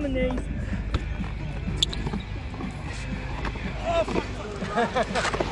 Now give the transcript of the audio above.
coming these. Oh, fuck, fuck.